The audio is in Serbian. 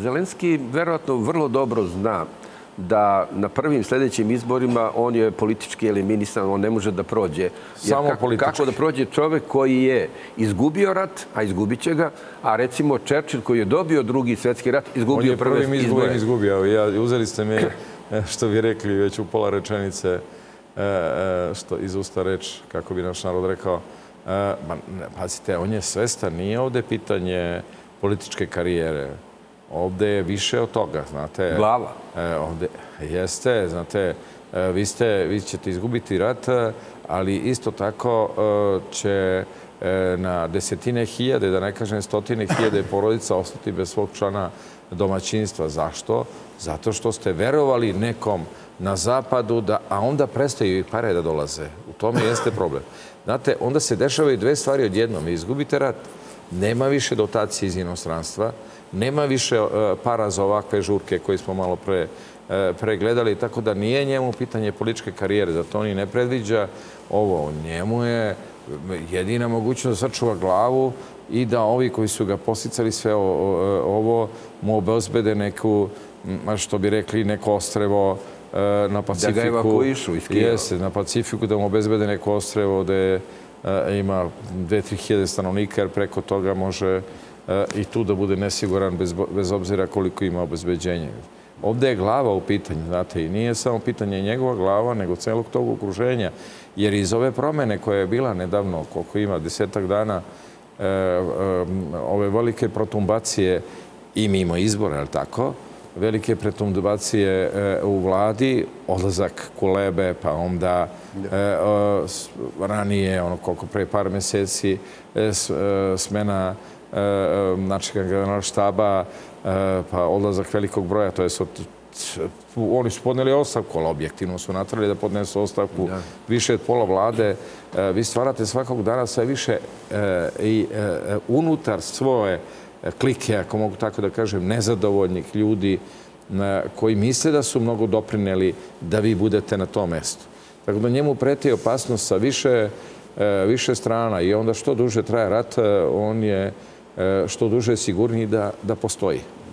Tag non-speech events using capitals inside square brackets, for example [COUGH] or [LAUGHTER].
Zelenski verovatno vrlo dobro zna da na prvim sledećim izborima on je politički eliminisan, on ne može da prođe. Jer Samo kako, politički. Kako da prođe čovek koji je izgubio rat, a izgubit će ga, a recimo Churchill koji je dobio drugi svetski rat, On izgubio je prve prvim izborima izbore. izgubio. Ja, uzeli ste mi, e, što bi rekli već u pola rečenice, e, e, što iz usta reč, kako bi naš narod rekao, ne, pazite, on je svestan, nije ovde pitanje političke karijere. Ovde je više od toga, znate. Glava. E, ovde, jeste, znate, e, vi, ste, vi ćete izgubiti rat, ali isto tako e, će na desetine hiljade, da ne kažem stotine hiljade [LAUGHS] porodica ostati bez svog člana domaćinstva. Zašto? Zato što ste verovali nekom na zapadu, da, a onda prestaju i pare da dolaze. U tome jeste problem. Znate, onda se dešavaju dve stvari odjednom. Vi izgubite rat, nema više dotacije iz inostranstva, nema više e, para za ovakve žurke koje smo malo pre e, pregledali, tako da nije njemu pitanje političke karijere, da to ni ne predviđa ovo. Njemu je jedina mogućnost da sačuva glavu i da ovi koji su ga posicali sve ovo mu obezbede neku, što bi rekli, neko ostrevo e, na Pacifiku. evakuišu iz Kijeva. Jeste, na Pacifiku da mu obezbede neko ostrevo gde e, ima 2-3 hiljade stanovnika, jer preko toga može e, i tu da bude nesiguran bez, bez obzira koliko ima obezbeđenja. Ovde je glava u pitanju, znate, i nije samo pitanje njegova glava, nego celog tog okruženja. Jer iz ove promene koja je bila nedavno, koliko ima desetak dana, e, e, ove velike protumbacije i mimo izbora, je li tako? Velike pretumbacije e, u vladi, odlazak Kulebe, pa onda e, ranije, ono koliko pre par meseci, e, smena načelnika generalnog štaba, pa odlazak velikog broja, to je od oni su podneli ostavku, ali objektivno su natrali da podnesu ostavku više od pola vlade. Vi stvarate svakog dana sve više i unutar svoje klike, ako mogu tako da kažem, nezadovoljnih ljudi na- koji misle da su mnogo doprineli da vi budete na tom mestu. Tako da njemu preti opasnost sa više, e, više strana i onda što duže traje rat, e, on je e, što duže sigurniji da, da postoji.